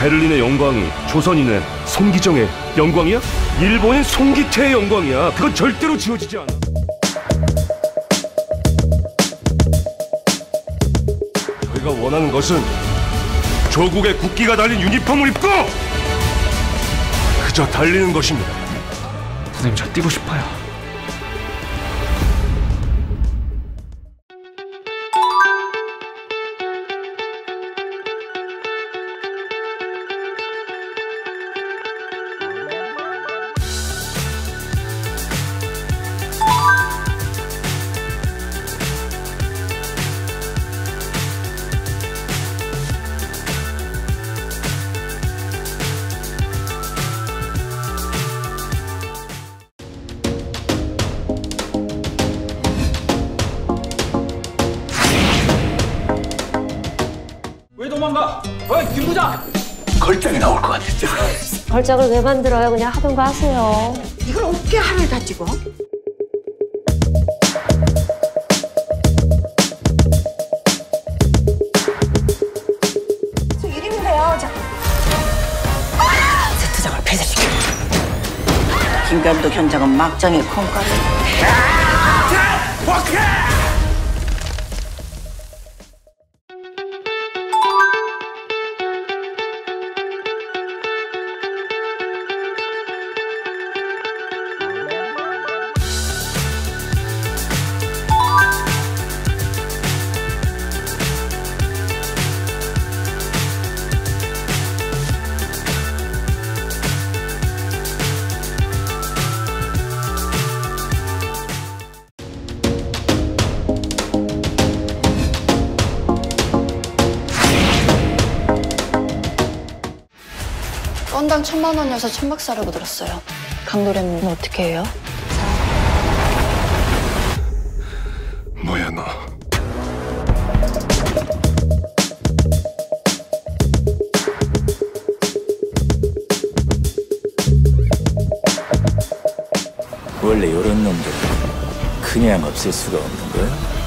베를린의 영광이 조선인의 송기정의 영광이야? 일본인 송기태의 영광이야. 그건 절대로 지워지지 않아. 저희가 원하는 것은 조국의 국기가 달린 유니폼을 입고 그저 달리는 것입니다. 선생님 저 뛰고 싶어요. 도망가? 어이 김 부장! 걸장이 나올 것 같았죠. 걸작을 왜 만들어요? 그냥 하던 거 하세요. 이걸 어떻게 하루에 다 찍어? 저 이름이래요. 자. 세트장을 폐쇄시켜. 김 감독 현장은 막장의 콩가루. 건당 천만 원이어서 천박사라고 들었어요. 강도래는 어떻게 해요? 뭐야 너? 원래 이런 놈들 그냥 없앨 수가 없는 거야.